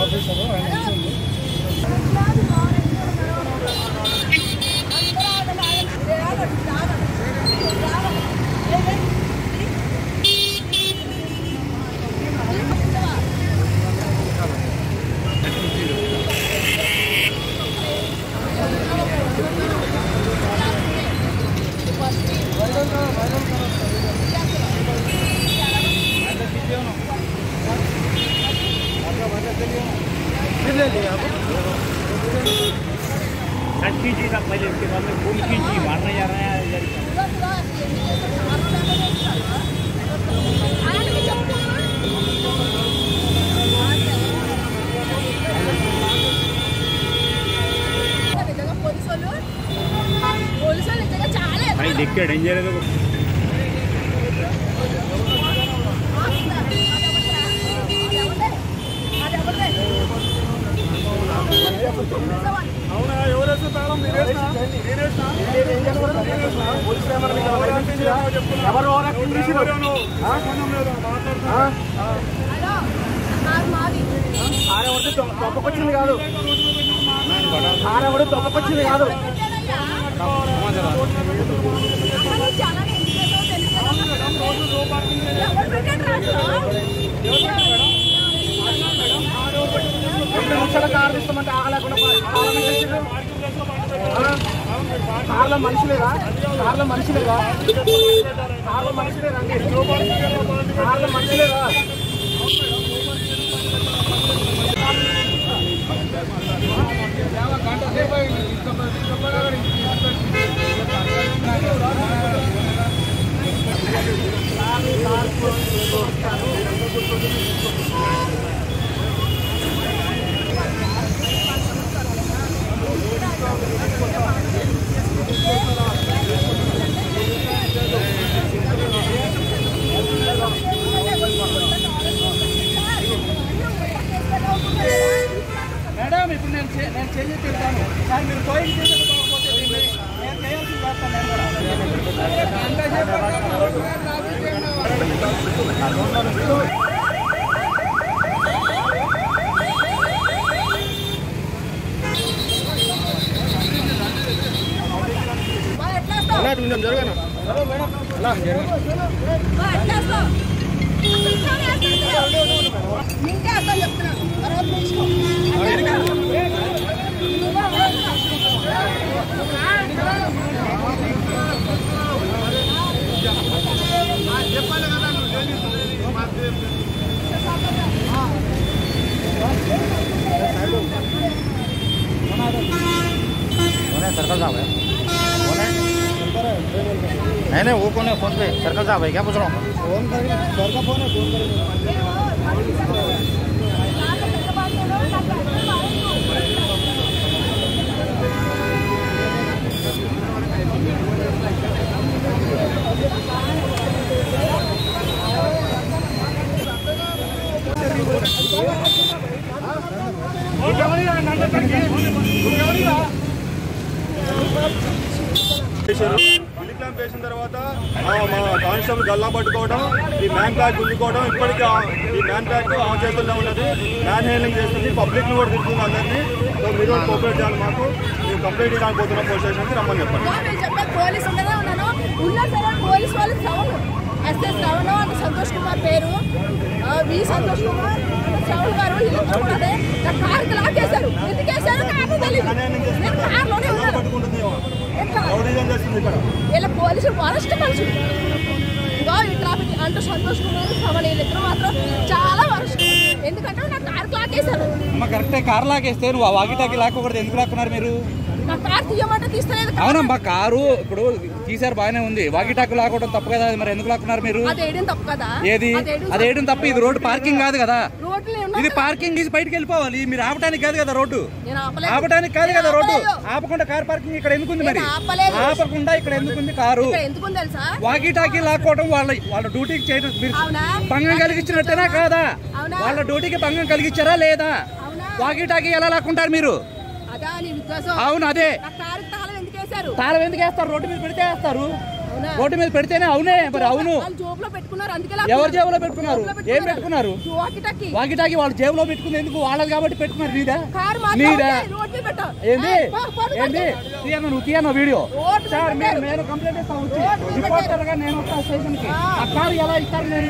Thank you. उसके बाद में देख के डेंजर है तो అవునా? ఎవరేసిన తాళం? మీరేసిన నేనేసిన ఎవరు ఆరెవరిది తొప్పకొచ్చింది కాదు. ఆరెవడు తొప్పకొచ్చింది కాదు. రెండు నిమిషాల కారు తీస్తామంటే ఆగలేకుండా ఆగలేకుండా చేసిండ్రు. ఆ? కార్లో మనిషి లేదా కార్లో మనిషి లేదా కార్లో మనిషి లేదా అండి కార్లో మనిషి లేదా మేడం ఇప్పుడు నేను నేను చేంజ్ తింటాను సార్ మీరు టోయింగ్ చేసుకోకపోతే దీన్ని నేను చేయాల్సి చేస్తాను నేను కూడా ఎంతసేపు పడతాను? రోడ్డు మీద ట్రాఫిక్ ఏమన్నా? नहीं नहीं वो कौन है? फ़ोन पे। सर्कल साहब है क्या पूछ रहा हूँ? మిలి క్లాంప్ వేసిన తర్వాత మా కానిస్టేబుల్ గల్లా పట్టుకోవడం ఈ మ్యాన్ బ్యాగ్ గుంజుకోవడం ఇప్పటికీ ఈ మ్యాన్ బ్యాగ్ ఆ చేతుల్లో ఉన్నది. మ్యాన్ హ్యాండ్లింగ్ చేస్తుంది. పబ్లిక్ కూడా తిరుగుతుంది అందరినీ. సో మీరు కోఆపరేట్ చేయాలి మాకు. మేము కంప్లైంట్ ఇవ్వడానికి పోతున్నాం పోలీస్ స్టేషన్కి రమ్మని చెప్పండి. ఎస్ఎస్ శ్రవణ్ అంటే సంతోష్ కుమార్ పేరు. వి సంతోష్ కుమార్ అంటే శ్రవణ్ గారు వీళ్ళిద్దరు కూడా అదే. నా కార్కి లాకేశారు కరెక్టే కార్ లాగేస్తే నువ్వు ఆ వాకిటాకి లాక్కూడదు ఎందుకు లాక్కున్నారు మీరు? కార్ అవునమ్మా కారు ఇప్పుడు తీసారు బాగానే ఉంది. వాకిటాకు లాక్కోవడం తప్పు కదా మరి ఎందుకు లాక్కున్నారు మీరు? ఏది? అది వేయడం తప్ప ఇది రోడ్డు పార్కింగ్ కాదు కదా. ఇది పార్కింగ్ తీసి బయటకు వెళ్ళిపోవాలి. మీరు ఆపడానికి కాదు కదా రోడ్డు. ఆపడానికి కాదు కదా రోడ్డు. ఆపకుండా కార్ పార్కింగ్ ఇక్కడ ఎందుకు ఉంది మరి. ఆపకుండా ఇక్కడ ఎందుకు ఉంది కారు? ఇక్కడ ఎందుకుంది తెలుసా? వాకీ టాకీ లాక్కోవడం వాళ్ళ వాళ్ళ డ్యూటీకి చేయడం మీరు? భంగం కలిగించినట్టేనా కాదా? వాళ్ళ డ్యూటీకి భంగం కలిగించారా లేదా? అవునా? వాకీ టాకీ ఎలా లాక్కుంటారు మీరు? అవును అదే. తాళం ఎందుకు వేస్తారు? రోడ్డు మీద పెడితే వేస్తారు? రోడ్డు మీద పెడితేనే అవునే మరి అవును. ఎవరు జేబులో పెట్టుకున్నారు? ఏం పెట్టుకున్నారు? వాకిటకి. వాకి టాకి వాళ్ళు జేబులో పెట్టుకుంది ఎందుకు? వాళ్ళది కాబట్టి పెట్టుకున్నారు నీదా? నీదా. ఏంది? ఏంది. తీయన్న నువ్వు వీడియో. సార్ నేను. నేను కంప్లైంట్ ఇస్తాను రిపోర్టర్గా నేను వస్తా స్టేషన్కి ఆ. కారు ఎలా ఇస్తారు? నేను